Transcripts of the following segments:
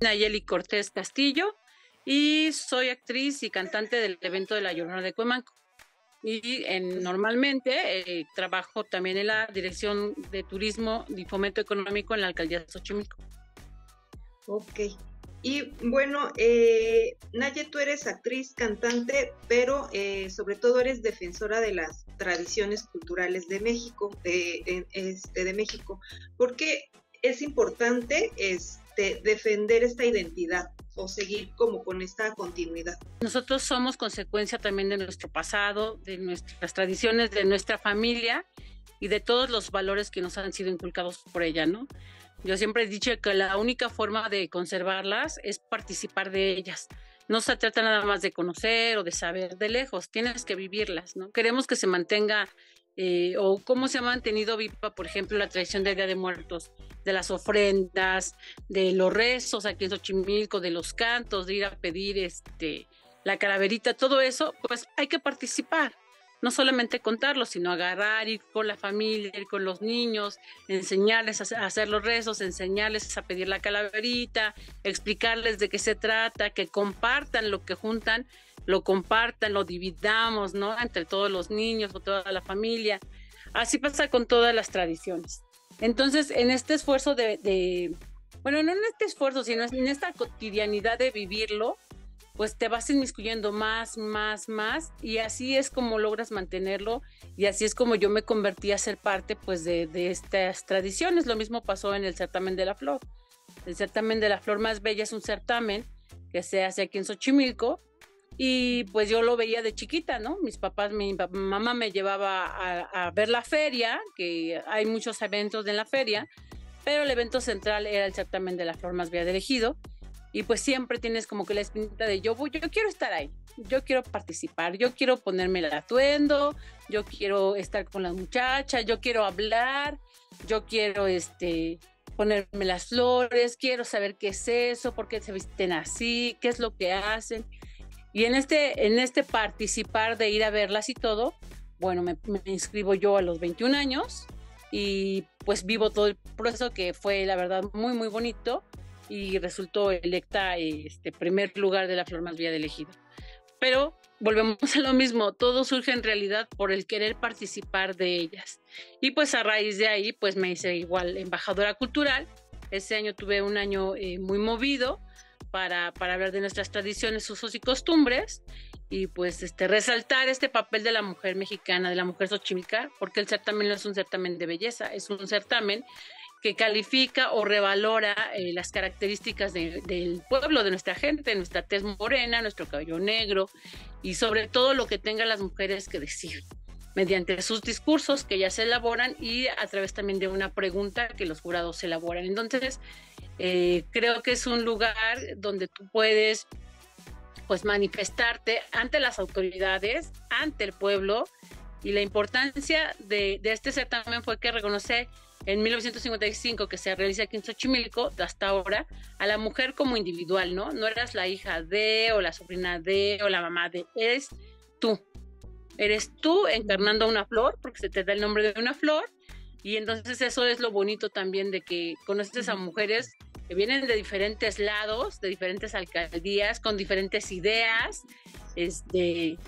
Nayeli Cortés Castillo y soy actriz y cantante del evento de la Llorona de Cuemanco. Y en, normalmente eh, trabajo también en la Dirección de Turismo y Fomento Económico en la Alcaldía de Xochimilco. Ok. Y bueno, eh, Naye, tú eres actriz, cantante, pero eh, sobre todo eres defensora de las tradiciones culturales de México, de, este, México. ¿Por qué es importante este, defender esta identidad o seguir como con esta continuidad? Nosotros somos consecuencia también de nuestro pasado, de nuestras tradiciones, de nuestra familia y de todos los valores que nos han sido inculcados por ella, ¿no? Yo siempre he dicho que la única forma de conservarlas es participar de ellas. No se trata nada más de conocer o de saber de lejos, tienes que vivirlas, ¿no? Queremos que se mantenga eh, o cómo se ha mantenido viva, por ejemplo, la tradición del Día de Muertos, de las ofrendas, de los rezos aquí en Xochimilco, de los cantos, de ir a pedir este la calaverita, todo eso, pues hay que participar no solamente contarlo, sino agarrar, ir con la familia, ir con los niños, enseñarles a hacer los rezos, enseñarles a pedir la calaverita, explicarles de qué se trata, que compartan lo que juntan, lo compartan, lo dividamos, ¿no? Entre todos los niños o toda la familia. Así pasa con todas las tradiciones. Entonces, en este esfuerzo de, de bueno, no en este esfuerzo, sino en esta cotidianidad de vivirlo, pues te vas inmiscuyendo más, más, más y así es como logras mantenerlo y así es como yo me convertí a ser parte pues de, estas tradiciones. Lo mismo pasó en el certamen de la flor. El certamen de la flor más bella es un certamen que se hace aquí en Xochimilco y pues yo lo veía de chiquita, ¿no? Mis papás, mi mamá me llevaba a, ver la feria, que hay muchos eventos en la feria, pero el evento central era el certamen de la flor más bella de elegido y pues siempre tienes como que la espinita de yo, yo quiero estar ahí, yo quiero participar, yo quiero ponerme el atuendo, yo quiero estar con las muchachas, yo quiero hablar, yo quiero este ponerme las flores, quiero saber qué es eso, por qué se visten así, qué es lo que hacen. Y en este, en este participar de ir a verlas y todo, bueno, me, me inscribo yo a los 21 años y pues vivo todo el proceso que fue la verdad muy, muy bonito y resultó electa este primer lugar de la flor más bella de elegido. Pero volvemos a lo mismo, todo surge en realidad por el querer participar de ellas. Y pues a raíz de ahí, pues me hice igual embajadora cultural. Ese año tuve un año eh, muy movido para, para, hablar de nuestras tradiciones, usos y costumbres y pues este, resaltar este papel de la mujer mexicana, de la mujer xochimilca, porque el certamen no es un certamen de belleza, es un certamen que califica o revalora eh, las características del pueblo, de nuestra gente, nuestra tez morena, nuestro cabello negro y sobre todo lo que tengan las mujeres que decir mediante sus discursos que ya se elaboran y a través también de una pregunta que los jurados elaboran. Entonces, eh, creo que es un lugar donde tú puedes pues manifestarte ante las autoridades, ante el pueblo y la importancia de, de este certamen fue que reconoce en 1955 que se realiza aquí en Xochimilco, hasta ahora, a la mujer como individual, ¿no? No eras la hija de, o la sobrina de, o la mamá de, eres tú. Eres tú encarnando una flor, porque se te da el nombre de una flor, y entonces eso es lo bonito también de que conoces a mujeres que vienen de diferentes lados, de diferentes alcaldías, con diferentes ideas, este,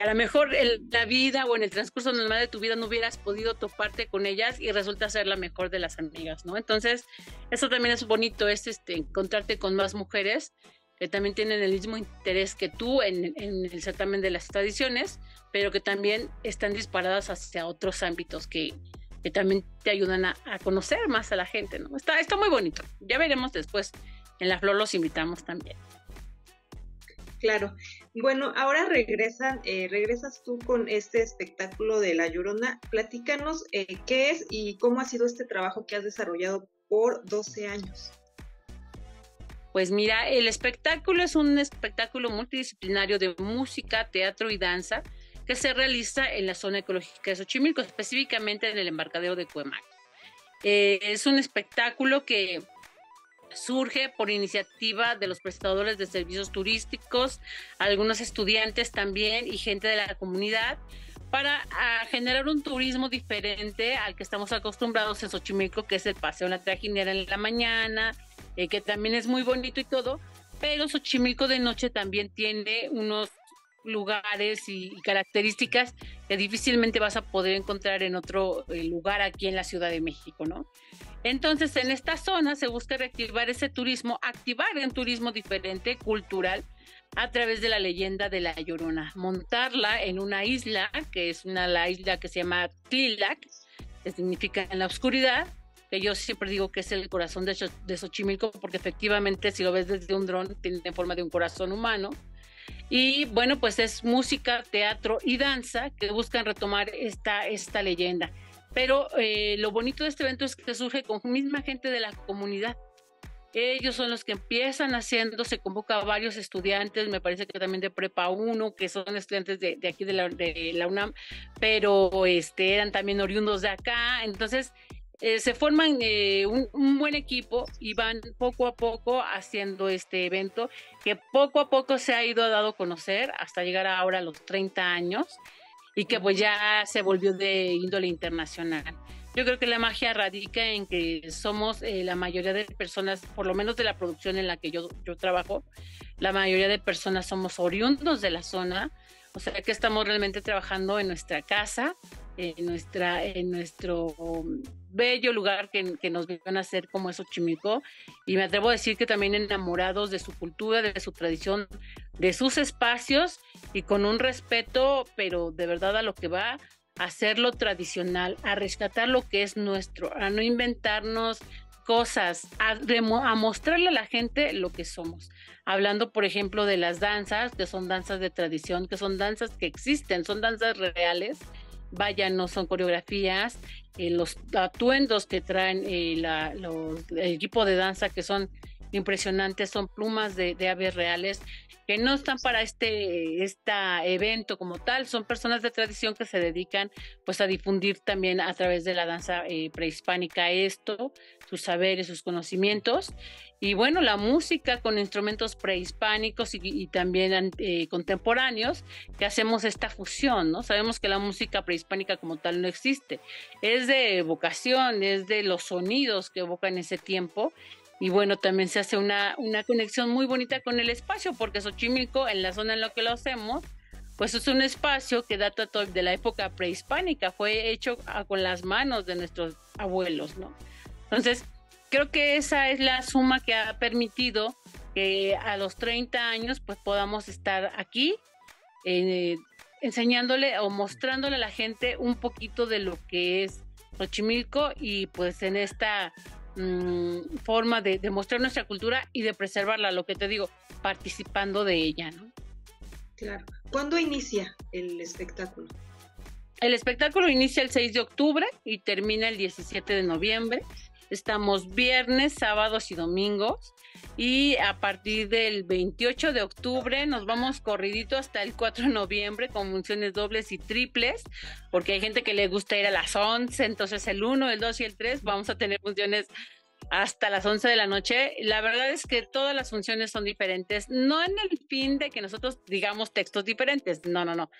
a lo mejor en la vida o en el transcurso normal de tu vida no hubieras podido toparte con ellas y resulta ser la mejor de las amigas, ¿no? Entonces, eso también es bonito, es este, encontrarte con más mujeres que también tienen el mismo interés que tú en, el certamen de las tradiciones, pero que también están disparadas hacia otros ámbitos que, que también te ayudan a, a, conocer más a la gente, ¿no? Está, está muy bonito. Ya veremos después. En la flor los invitamos también. Claro. Bueno, ahora regresan, eh, regresas tú con este espectáculo de La Llorona. Platícanos eh, qué es y cómo ha sido este trabajo que has desarrollado por 12 años. Pues mira, el espectáculo es un espectáculo multidisciplinario de música, teatro y danza que se realiza en la zona ecológica de Xochimilco, específicamente en el embarcadero de Cuemac. Eh, es un espectáculo que surge por iniciativa de los prestadores de servicios turísticos, algunos estudiantes también y gente de la comunidad para ah, generar un turismo diferente al que estamos acostumbrados en Xochimilco, que es el paseo en la trajinera en la mañana, eh, que también es muy bonito y todo, pero Xochimilco de noche también tiene unos lugares y, características que difícilmente vas a poder encontrar en otro eh, lugar aquí en la Ciudad de México, ¿no? Entonces, en esta zona se busca reactivar ese turismo, activar un turismo diferente, cultural, a través de la leyenda de la Llorona, montarla en una isla, que es una la isla que se llama Tlilac, que significa en la oscuridad, que yo siempre digo que es el corazón de, de Xochimilco, porque efectivamente si lo ves desde un dron tiene forma de un corazón humano. Y bueno, pues es música, teatro y danza que buscan retomar esta, esta leyenda. Pero eh, lo bonito de este evento es que surge con misma gente de la comunidad. Ellos son los que empiezan haciendo, se convoca a varios estudiantes, me parece que también de Prepa 1, que son estudiantes de, de aquí de la, de la, UNAM, pero este, eran también oriundos de acá. Entonces, eh, se forman eh, un, buen equipo y van poco a poco haciendo este evento que poco a poco se ha ido dado a conocer hasta llegar ahora a los 30 años y que pues ya se volvió de índole internacional. Yo creo que la magia radica en que somos eh, la mayoría de personas, por lo menos de la producción en la que yo, yo trabajo, la mayoría de personas somos oriundos de la zona, o sea que estamos realmente trabajando en nuestra casa, en, nuestra, en nuestro bello lugar que, que nos a hacer como es Ochimilco. Y me atrevo a decir que también enamorados de su cultura, de su tradición, de sus espacios y con un respeto, pero de verdad a lo que va, a hacerlo tradicional, a rescatar lo que es nuestro, a no inventarnos cosas, a, mostrarle a la gente lo que somos. Hablando, por ejemplo, de las danzas, que son danzas de tradición, que son danzas que existen, son danzas reales, vaya, no son coreografías, eh, los atuendos que traen eh, la, los, el equipo de danza que son impresionantes, son plumas de, aves reales que no están para este, este evento como tal, son personas de tradición que se dedican pues a difundir también a través de la danza eh, prehispánica esto, sus saberes, sus conocimientos y bueno, la música con instrumentos prehispánicos y, también eh, contemporáneos, que hacemos esta fusión, ¿no? Sabemos que la música prehispánica como tal no existe, es de evocación, es de los sonidos que evocan ese tiempo y bueno, también se hace una, una conexión muy bonita con el espacio, porque Xochimilco, en la zona en la que lo hacemos, pues es un espacio que data de la época prehispánica, fue hecho con las manos de nuestros abuelos, ¿no? Entonces, creo que esa es la suma que ha permitido que a los 30 años pues podamos estar aquí eh, enseñándole o mostrándole a la gente un poquito de lo que es Xochimilco y pues en esta mmm, forma de, de, mostrar nuestra cultura y de preservarla, lo que te digo, participando de ella, ¿no? Claro. ¿Cuándo inicia el espectáculo? El espectáculo inicia el 6 de octubre y termina el 17 de noviembre. Estamos viernes, sábados y domingos. Y a partir del 28 de octubre nos vamos corridito hasta el 4 de noviembre con funciones dobles y triples, porque hay gente que le gusta ir a las 11, entonces el 1, el 2 y el 3 vamos a tener funciones hasta las 11 de la noche. La verdad es que todas las funciones son diferentes, no en el fin de que nosotros digamos textos diferentes, no, no, no.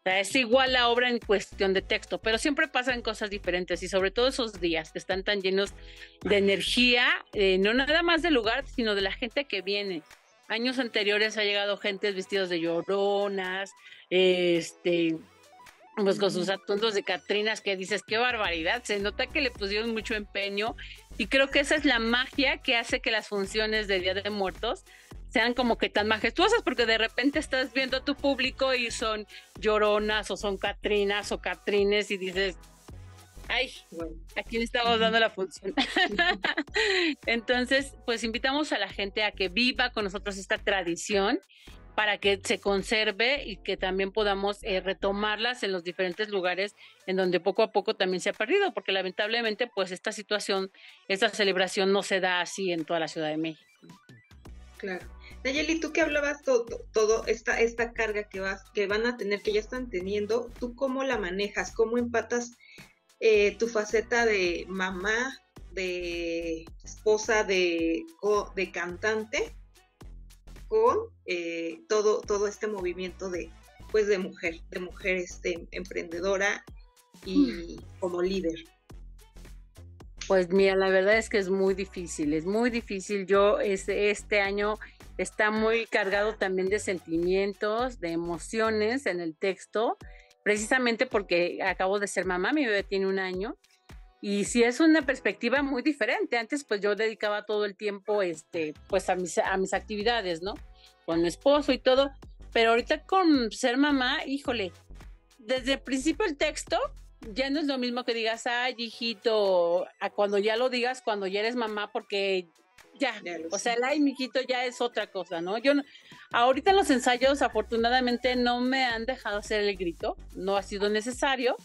O sea, es igual la obra en cuestión de texto, pero siempre pasan cosas diferentes y sobre todo esos días que están tan llenos de energía, eh, no nada más del lugar, sino de la gente que viene. Años anteriores ha llegado gente vestidos de lloronas, este, pues con sus atuendos de Catrinas que dices, qué barbaridad, se nota que le pusieron mucho empeño y creo que esa es la magia que hace que las funciones de Día de Muertos sean como que tan majestuosas, porque de repente estás viendo a tu público y son lloronas o son catrinas o catrines y dices, ay, ¿a quién estamos dando la función? Entonces, pues invitamos a la gente a que viva con nosotros esta tradición para que se conserve y que también podamos eh, retomarlas en los diferentes lugares en donde poco a poco también se ha perdido, porque lamentablemente pues esta situación, esta celebración no se da así en toda la Ciudad de México. Claro. Nayeli, tú que hablabas todo, todo esta, esta carga que, vas, que van a tener, que ya están teniendo, ¿tú cómo la manejas? ¿Cómo empatas eh, tu faceta de mamá, de esposa, de, de cantante con eh, todo, todo este movimiento de, pues, de mujer, de mujer este, emprendedora y mm. como líder? Pues mira, la verdad es que es muy difícil, es muy difícil. Yo este, este año está muy cargado también de sentimientos, de emociones en el texto, precisamente porque acabo de ser mamá, mi bebé tiene un año. Y sí es una perspectiva muy diferente. Antes pues yo dedicaba todo el tiempo este, pues a mis, a mis actividades, ¿no? Con mi esposo y todo. Pero ahorita con ser mamá, híjole, desde el principio el texto ya no es lo mismo que digas, ay, hijito, a cuando ya lo digas cuando ya eres mamá, porque ya, o sea, el ay, mijito ya es otra cosa, ¿no? Yo, ahorita los ensayos, afortunadamente, no me han dejado hacer el grito, no ha sido necesario,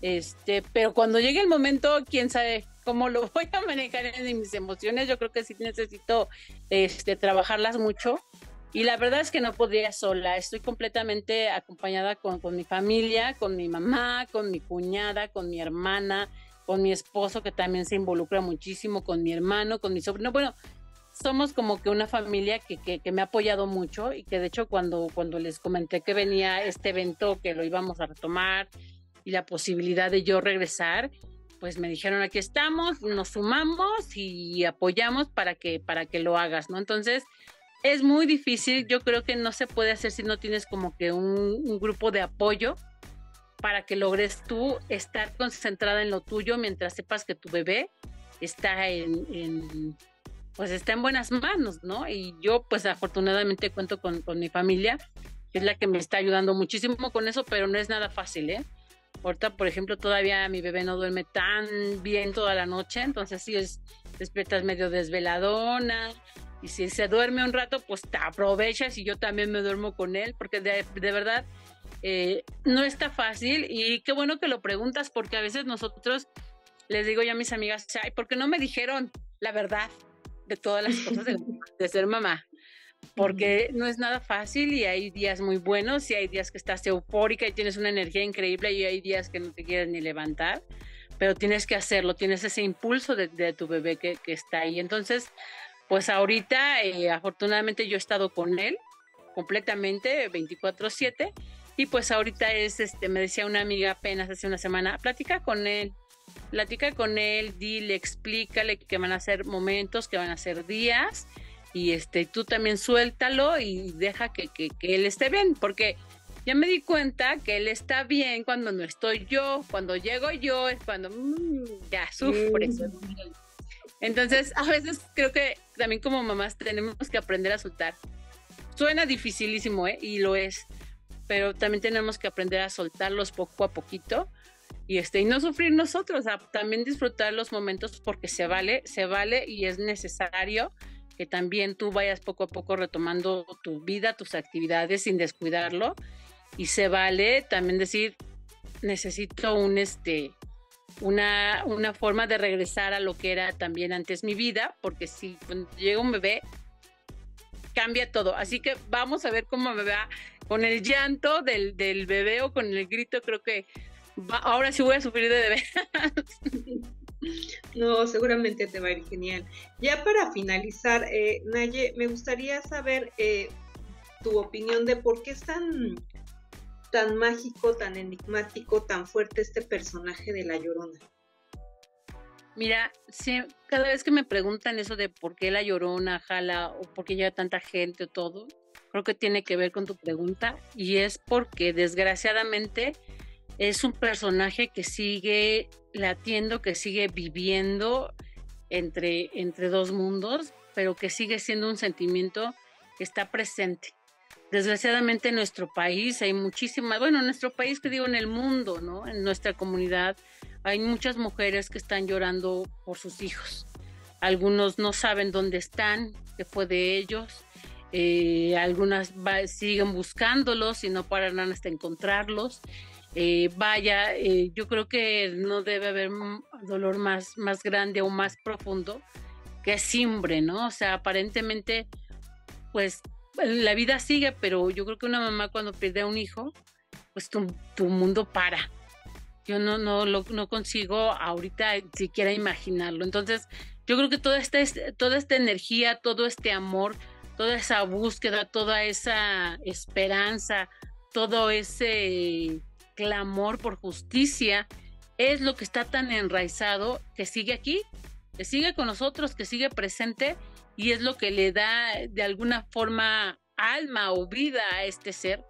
este, pero cuando llegue el momento, quién sabe cómo lo voy a manejar en mis emociones, yo creo que sí necesito, este, trabajarlas mucho y la verdad es que no podría sola, estoy completamente acompañada con, mi familia, con mi mamá, con mi cuñada, con mi hermana, con mi esposo que también se involucra muchísimo, con mi hermano, con mi sobrino. Bueno, somos como que una familia que, que, me ha apoyado mucho y que de hecho cuando, cuando les comenté que venía este evento, que lo íbamos a retomar y la posibilidad de yo regresar, pues me dijeron aquí estamos, nos sumamos y apoyamos para que, para que lo hagas, ¿no? Entonces, es muy difícil, yo creo que no se puede hacer si no tienes como que un, grupo de apoyo para que logres tú estar concentrada en lo tuyo mientras sepas que tu bebé está en, pues está en buenas manos, ¿no? Y yo pues afortunadamente cuento con, mi familia, que es la que me está ayudando muchísimo con eso, pero no es nada fácil, ¿eh? Ahorita, por ejemplo, todavía mi bebé no duerme tan bien toda la noche, entonces sí es, despiertas medio desveladona, y si se duerme un rato, pues te aprovechas y yo también me duermo con él, porque de, verdad eh, no está fácil y qué bueno que lo preguntas, porque a veces nosotros les digo ya a mis amigas, ay, ¿por qué no me dijeron la verdad de todas las cosas de, ser mamá? Porque no es nada fácil y hay días muy buenos y hay días que estás eufórica y tienes una energía increíble y hay días que no te quieres ni levantar, pero tienes que hacerlo, tienes ese impulso de, tu bebé que, que está ahí. Entonces, pues ahorita, eh, afortunadamente, yo he estado con él completamente 24/7 y pues ahorita es, este, me decía una amiga apenas hace una semana, platica con él, platica con él, dile, explícale que van a ser momentos, que van a ser días y este, tú también suéltalo y deja que, que, él esté bien, porque ya me di cuenta que él está bien cuando no estoy yo, cuando llego yo es cuando mm, ya sufre. Entonces, a veces creo que también como mamás tenemos que aprender a soltar. Suena dificilísimo, ¿eh? Y lo es, pero también tenemos que aprender a soltarlos poco a poquito y este y no sufrir nosotros, también disfrutar los momentos porque se vale, se vale y es necesario que también tú vayas poco a poco retomando tu vida, tus actividades sin descuidarlo y se vale también decir necesito un este una, una forma de regresar a lo que era también antes mi vida, porque si cuando llega un bebé, cambia todo. Así que vamos a ver cómo me va con el llanto del, del bebé o con el grito, creo que ahora sí voy a sufrir de bebé. No, seguramente te va a ir genial. Ya para finalizar, eh, Naye, me gustaría saber eh, tu opinión de por qué es tan tan mágico, tan enigmático, tan fuerte este personaje de La Llorona? Mira, cada vez que me preguntan eso de por qué La Llorona jala o por qué lleva tanta gente o todo, creo que tiene que ver con tu pregunta y es porque desgraciadamente es un personaje que sigue latiendo, que sigue viviendo entre, entre dos mundos, pero que sigue siendo un sentimiento que está presente desgraciadamente en nuestro país hay muchísimas, bueno, en nuestro país que digo en el mundo, ¿no? En nuestra comunidad hay muchas mujeres que están llorando por sus hijos. Algunos no saben dónde están, qué fue de ellos. Eh, algunas siguen buscándolos y no paran hasta encontrarlos. Eh, vaya, eh, yo creo que no debe haber dolor más, más grande o más profundo que simbre, ¿no? O sea, aparentemente, pues la vida sigue, pero yo creo que una mamá cuando pierde a un hijo, pues tu, mundo para. Yo no, no, lo, no consigo ahorita siquiera imaginarlo. Entonces, yo creo que toda esta, toda esta energía, todo este amor, toda esa búsqueda, toda esa esperanza, todo ese clamor por justicia, es lo que está tan enraizado que sigue aquí que sigue con nosotros, que sigue presente y es lo que le da de alguna forma alma o vida a este ser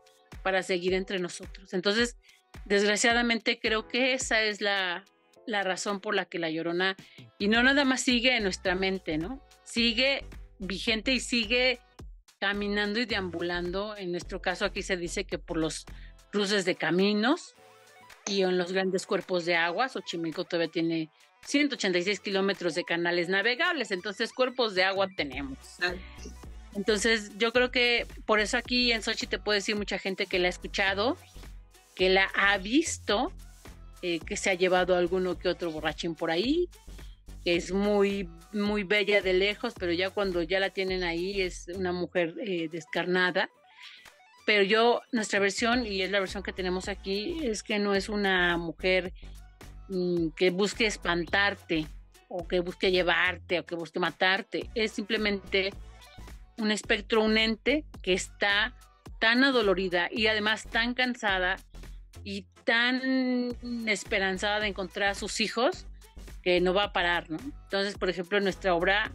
para seguir entre nosotros. Entonces, desgraciadamente creo que esa es la, la razón por la que la llorona, y no nada más sigue en nuestra mente, ¿no? Sigue vigente y sigue caminando y deambulando. En nuestro caso aquí se dice que por los cruces de caminos y en los grandes cuerpos de agua, Xochimilco todavía tiene 186 kilómetros de canales navegables, entonces cuerpos de agua tenemos. Entonces yo creo que por eso aquí en Sochi te puedo decir mucha gente que la ha escuchado, que la ha visto, eh, que se ha llevado alguno que otro borrachín por ahí, que es muy, muy bella de lejos, pero ya cuando ya la tienen ahí es una mujer eh, descarnada. Pero yo, nuestra versión, y es la versión que tenemos aquí, es que no es una mujer mm, que busque espantarte, o que busque llevarte, o que busque matarte. Es simplemente un espectro, un ente que está tan adolorida y además tan cansada y tan esperanzada de encontrar a sus hijos que no va a parar, ¿no? Entonces, por ejemplo, en nuestra obra,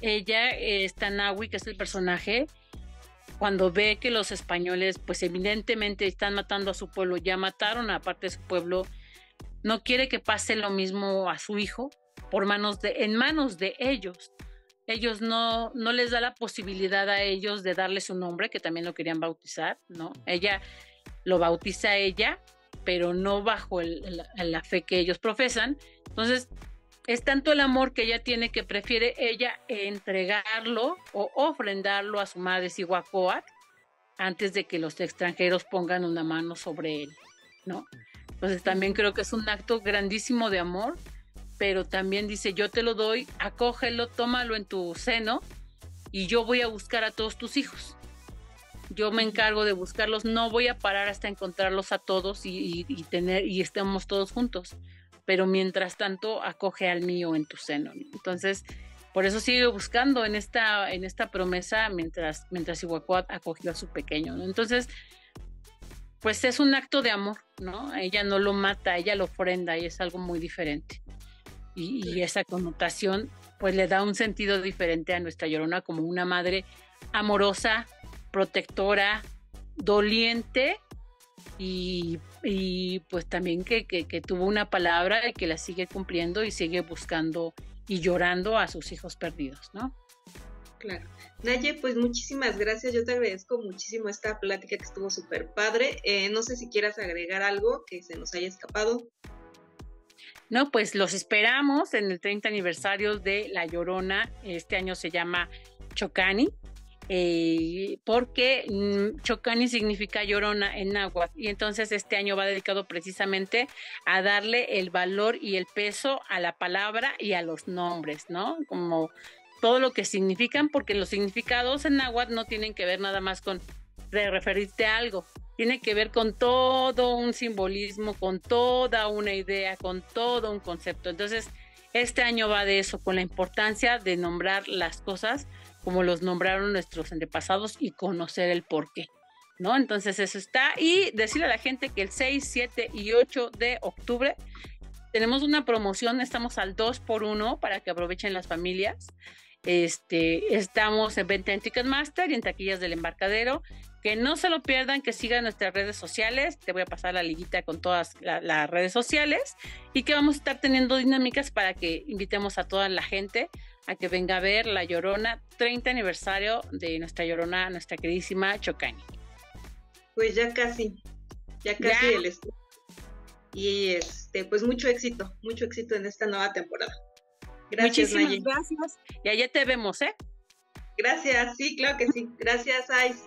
ella, está Nahui, que es el personaje, cuando ve que los españoles, pues evidentemente están matando a su pueblo, ya mataron a parte de su pueblo, no quiere que pase lo mismo a su hijo por manos de, en manos de ellos. Ellos no, no les da la posibilidad a ellos de darle su nombre, que también lo querían bautizar, ¿no? Ella lo bautiza ella, pero no bajo la fe que ellos profesan. Entonces, es tanto el amor que ella tiene que prefiere ella entregarlo o ofrendarlo a su madre Sihuacoat antes de que los extranjeros pongan una mano sobre él, ¿no? Entonces también creo que es un acto grandísimo de amor, pero también dice, yo te lo doy, acógelo, tómalo en tu seno y yo voy a buscar a todos tus hijos. Yo me encargo de buscarlos, no voy a parar hasta encontrarlos a todos y, tener y estemos todos juntos, pero mientras tanto acoge al mío en tu seno. Entonces, por eso sigue buscando en esta, en esta promesa mientras, mientras acogió a su pequeño. Entonces, pues es un acto de amor, ¿no? Ella no lo mata, ella lo ofrenda y es algo muy diferente. Y, y esa connotación, pues le da un sentido diferente a nuestra llorona como una madre amorosa, protectora, doliente y, pues también que, tuvo una palabra y que la sigue cumpliendo y sigue buscando y llorando a sus hijos perdidos, ¿no? Claro. Naye, pues muchísimas gracias. Yo te agradezco muchísimo esta plática que estuvo súper padre. Eh, no sé si quieras agregar algo que se nos haya escapado. No, pues los esperamos en el 30 aniversario de La Llorona. Este año se llama Chocani. Eh, porque mm, Chocani significa llorona en náhuatl y entonces este año va dedicado precisamente a darle el valor y el peso a la palabra y a los nombres, ¿no? Como todo lo que significan, porque los significados en náhuatl no tienen que ver nada más con referirte a algo, tiene que ver con todo un simbolismo, con toda una idea, con todo un concepto. Entonces, este año va de eso, con la importancia de nombrar las cosas como los nombraron nuestros antepasados y conocer el por qué. ¿No? Entonces eso está. Y decirle a la gente que el 6, 7 y 8 de octubre tenemos una promoción, estamos al 2 por 1 para que aprovechen las familias. Este, estamos en venta en Ticketmaster y en taquillas del embarcadero. Que no se lo pierdan, que sigan nuestras redes sociales. Te voy a pasar la liguita con todas las redes sociales y que vamos a estar teniendo dinámicas para que invitemos a toda la gente a que venga a ver La Llorona, 30 aniversario de nuestra Llorona, nuestra queridísima Chocani. Pues ya casi, ya casi el Y este, pues mucho éxito, mucho éxito en esta nueva temporada. Gracias, Muchísimas gracias. Y allá te vemos, ¿eh? Gracias, sí, claro que sí. Gracias, Ais.